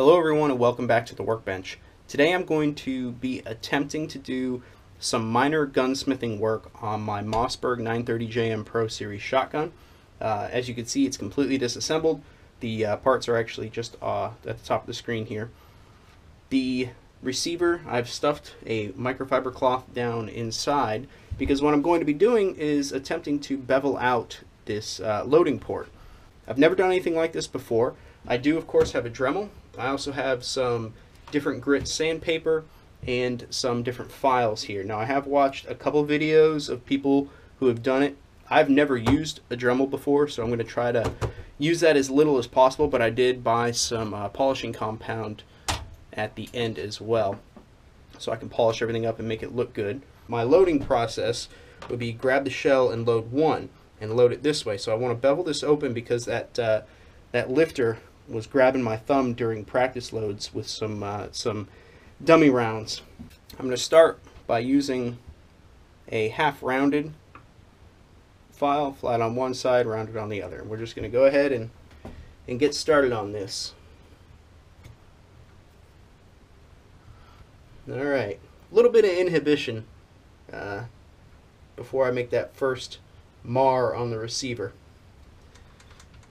Hello everyone and welcome back to the workbench. Today I'm going to be attempting to do some minor gunsmithing work on my Mossberg 930JM Pro Series shotgun. Uh, as you can see it's completely disassembled. The uh, parts are actually just uh, at the top of the screen here. The receiver, I've stuffed a microfiber cloth down inside because what I'm going to be doing is attempting to bevel out this uh, loading port. I've never done anything like this before. I do of course have a Dremel I also have some different grit sandpaper and some different files here. Now I have watched a couple videos of people who have done it. I've never used a Dremel before, so I'm going to try to use that as little as possible, but I did buy some uh, polishing compound at the end as well, so I can polish everything up and make it look good. My loading process would be grab the shell and load one, and load it this way. So I want to bevel this open because that, uh, that lifter was grabbing my thumb during practice loads with some uh, some dummy rounds. I'm going to start by using a half rounded file, flat on one side, rounded on the other. We're just going to go ahead and, and get started on this. Alright, a little bit of inhibition uh, before I make that first mar on the receiver.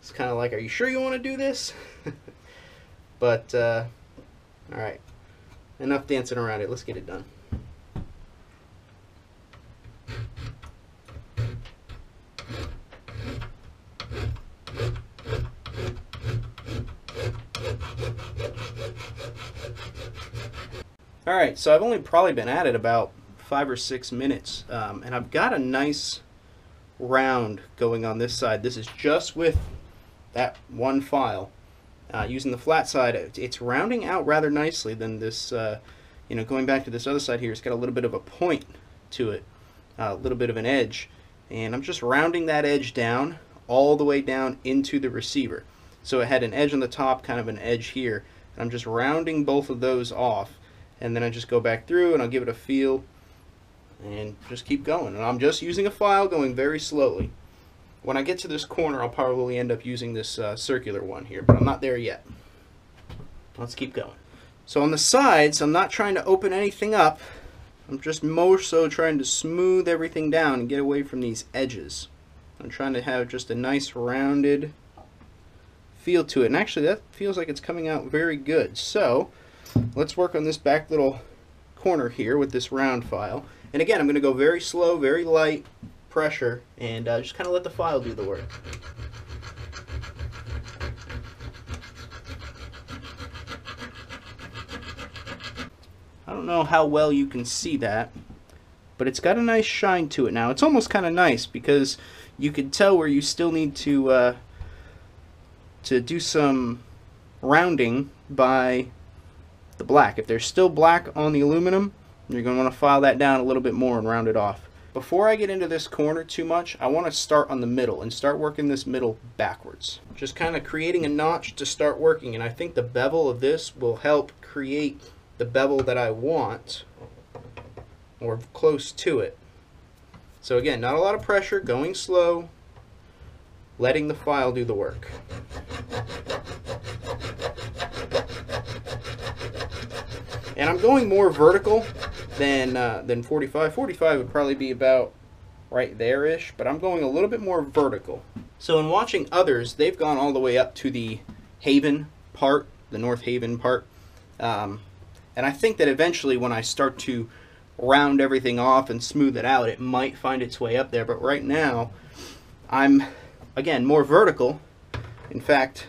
It's kind of like, are you sure you want to do this? but, uh, alright. Enough dancing around it. Let's get it done. Alright, so I've only probably been at it about five or six minutes, um, and I've got a nice round going on this side. This is just with that one file. Uh, using the flat side, it's rounding out rather nicely than this, uh, you know, going back to this other side here, it's got a little bit of a point to it, uh, a little bit of an edge. And I'm just rounding that edge down all the way down into the receiver. So it had an edge on the top, kind of an edge here. And I'm just rounding both of those off. And then I just go back through and I'll give it a feel and just keep going. And I'm just using a file going very slowly. When I get to this corner, I'll probably end up using this uh, circular one here, but I'm not there yet. Let's keep going. So on the sides, I'm not trying to open anything up. I'm just more so trying to smooth everything down and get away from these edges. I'm trying to have just a nice rounded feel to it. And actually that feels like it's coming out very good. So let's work on this back little corner here with this round file. And again, I'm going to go very slow, very light, pressure and uh, just kind of let the file do the work. I don't know how well you can see that, but it's got a nice shine to it now. It's almost kind of nice because you can tell where you still need to uh, to do some rounding by the black. If there's still black on the aluminum, you're going to want to file that down a little bit more and round it off. Before I get into this corner too much, I want to start on the middle and start working this middle backwards. Just kind of creating a notch to start working and I think the bevel of this will help create the bevel that I want or close to it. So again, not a lot of pressure, going slow, letting the file do the work. And I'm going more vertical than uh, than 45. 45 would probably be about right there-ish, but I'm going a little bit more vertical. So in watching others, they've gone all the way up to the Haven part, the North Haven part. Um, and I think that eventually when I start to round everything off and smooth it out, it might find its way up there. But right now, I'm, again, more vertical. In fact,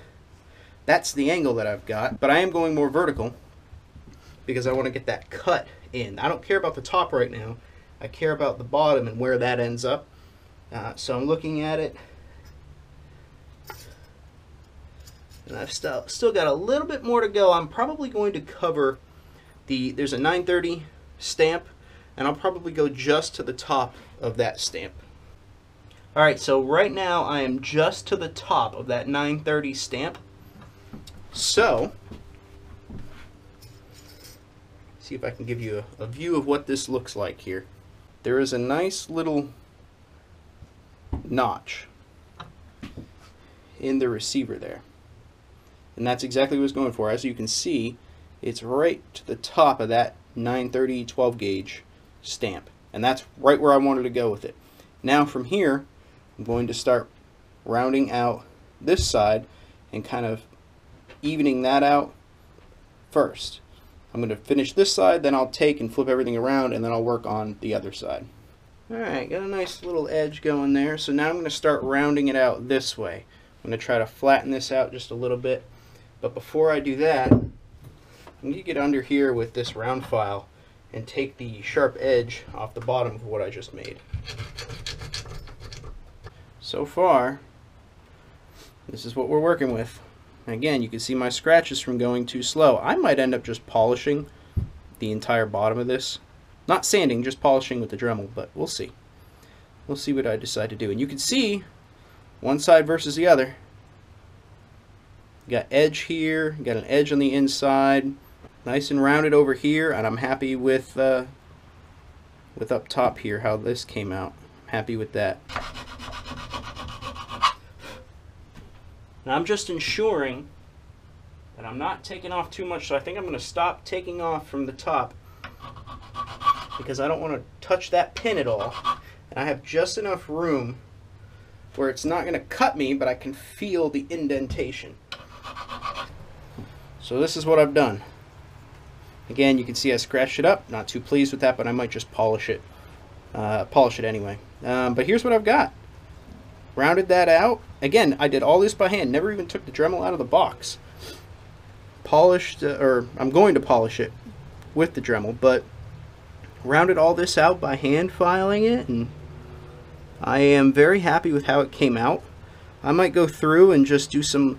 that's the angle that I've got. But I am going more vertical because I want to get that cut in. I don't care about the top right now. I care about the bottom and where that ends up. Uh, so I'm looking at it. And I've still, still got a little bit more to go. I'm probably going to cover the, there's a 930 stamp, and I'll probably go just to the top of that stamp. Alright, so right now I am just to the top of that 930 stamp. So, see if I can give you a, a view of what this looks like here. There is a nice little notch in the receiver there. And that's exactly what I was going for. As you can see, it's right to the top of that 930 12 gauge stamp. And that's right where I wanted to go with it. Now from here, I'm going to start rounding out this side and kind of evening that out first. I'm going to finish this side, then I'll take and flip everything around, and then I'll work on the other side. Alright, got a nice little edge going there. So now I'm going to start rounding it out this way. I'm going to try to flatten this out just a little bit. But before I do that, I'm going to get under here with this round file and take the sharp edge off the bottom of what I just made. So far, this is what we're working with. And again, you can see my scratches from going too slow. I might end up just polishing the entire bottom of this. Not sanding, just polishing with the Dremel, but we'll see. We'll see what I decide to do. And you can see one side versus the other. got edge here, got an edge on the inside, nice and rounded over here, and I'm happy with uh, with up top here how this came out. I'm happy with that. Now I'm just ensuring that I'm not taking off too much, so I think I'm going to stop taking off from the top because I don't want to touch that pin at all. And I have just enough room where it's not going to cut me, but I can feel the indentation. So this is what I've done. Again, you can see I scratched it up. Not too pleased with that, but I might just polish it. Uh, polish it anyway. Um, but here's what I've got rounded that out. Again, I did all this by hand, never even took the Dremel out of the box. Polished, uh, or I'm going to polish it with the Dremel, but rounded all this out by hand filing it, and I am very happy with how it came out. I might go through and just do some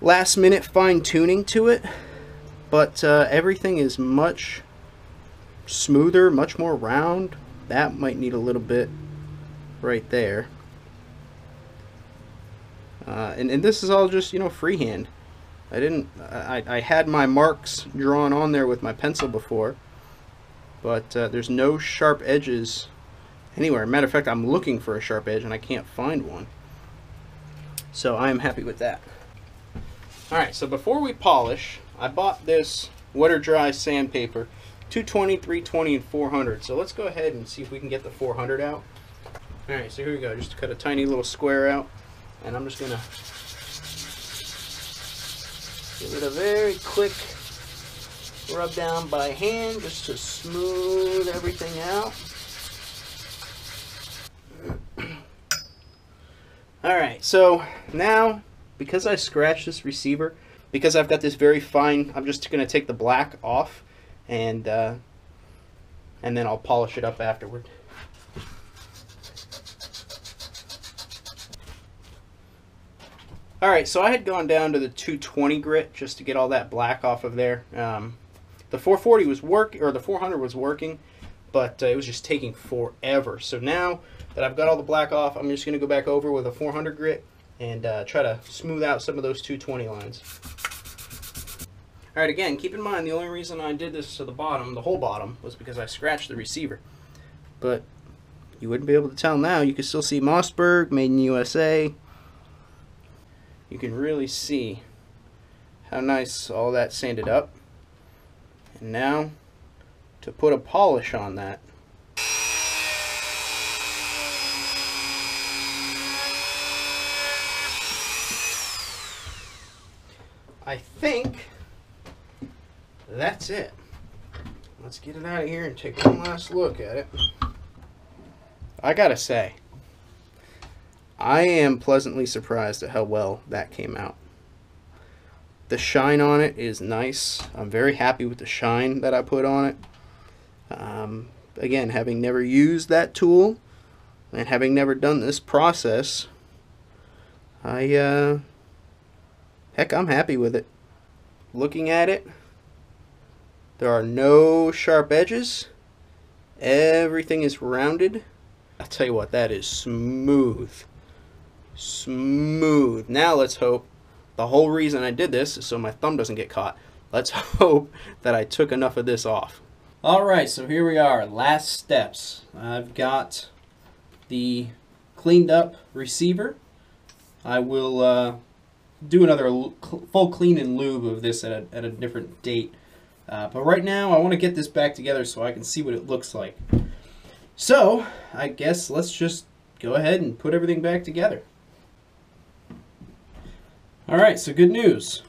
last minute fine tuning to it, but uh, everything is much smoother, much more round. That might need a little bit right there. Uh, and, and this is all just, you know, freehand. I didn't, I, I had my marks drawn on there with my pencil before, but uh, there's no sharp edges anywhere. Matter of fact, I'm looking for a sharp edge and I can't find one. So I am happy with that. Alright, so before we polish, I bought this wet or dry sandpaper, 220, 320, and 400. So let's go ahead and see if we can get the 400 out. Alright, so here we go. Just cut a tiny little square out and I'm just gonna give it a very quick rub down by hand just to smooth everything out. Alright, so now because I scratched this receiver, because I've got this very fine, I'm just going to take the black off and uh, and then I'll polish it up afterward. Alright, so I had gone down to the 220 grit just to get all that black off of there. Um, the 440 was work or the 400 was working, but uh, it was just taking forever. So now that I've got all the black off, I'm just going to go back over with a 400 grit and uh, try to smooth out some of those 220 lines. Alright, again, keep in mind the only reason I did this to the bottom, the whole bottom, was because I scratched the receiver. But you wouldn't be able to tell now. You can still see Mossberg, made in USA, you can really see how nice all that sanded up. And now to put a polish on that. I think that's it. Let's get it out of here and take one last look at it. I gotta say, I am pleasantly surprised at how well that came out. The shine on it is nice. I'm very happy with the shine that I put on it. Um, again, having never used that tool and having never done this process, I, uh, heck, I'm happy with it. Looking at it, there are no sharp edges. Everything is rounded. I'll tell you what, that is smooth smooth. Now let's hope, the whole reason I did this is so my thumb doesn't get caught. Let's hope that I took enough of this off. Alright, so here we are, last steps. I've got the cleaned up receiver. I will uh, do another full clean and lube of this at a, at a different date. Uh, but right now, I want to get this back together so I can see what it looks like. So, I guess let's just go ahead and put everything back together. Alright, so good news.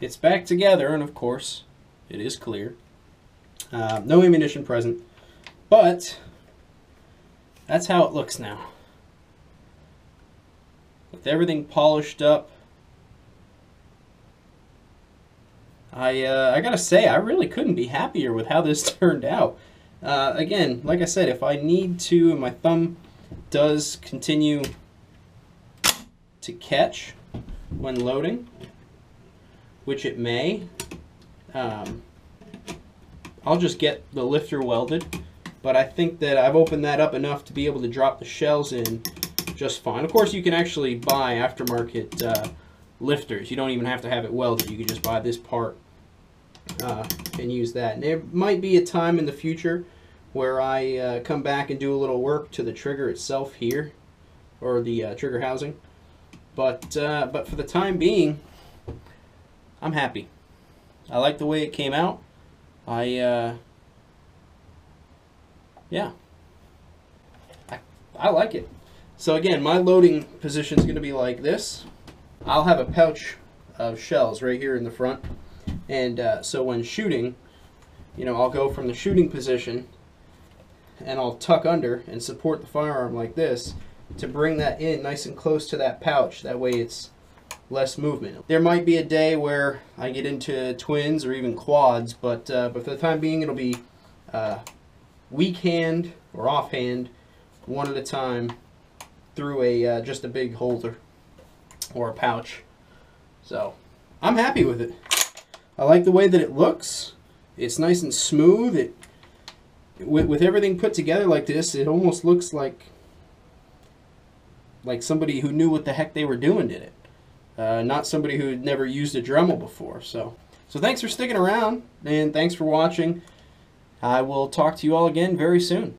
It's back together, and of course, it is clear. Uh, no ammunition present, but that's how it looks now. With everything polished up, I uh, I gotta say I really couldn't be happier with how this turned out. Uh, again, like I said, if I need to, and my thumb does continue to catch when loading, which it may, um, I'll just get the lifter welded. But I think that I've opened that up enough to be able to drop the shells in just fine. Of course, you can actually buy aftermarket uh, lifters. You don't even have to have it welded. You can just buy this part uh, and use that. And there might be a time in the future where I uh, come back and do a little work to the trigger itself here, or the uh, trigger housing. But uh, but for the time being, I'm happy. I like the way it came out. I uh, yeah, I I like it. So again, my loading position is going to be like this. I'll have a pouch of shells right here in the front. And uh, so when shooting, you know, I'll go from the shooting position and I'll tuck under and support the firearm like this to bring that in nice and close to that pouch. That way it's less movement. There might be a day where I get into twins or even quads, but, uh, but for the time being it'll be uh, weak hand or offhand, one at a time, through a uh, just a big holder or a pouch. So I'm happy with it. I like the way that it looks. It's nice and smooth. It with, with everything put together like this, it almost looks like like somebody who knew what the heck they were doing did it. Uh, not somebody who had never used a Dremel before. So, so thanks for sticking around and thanks for watching. I will talk to you all again very soon.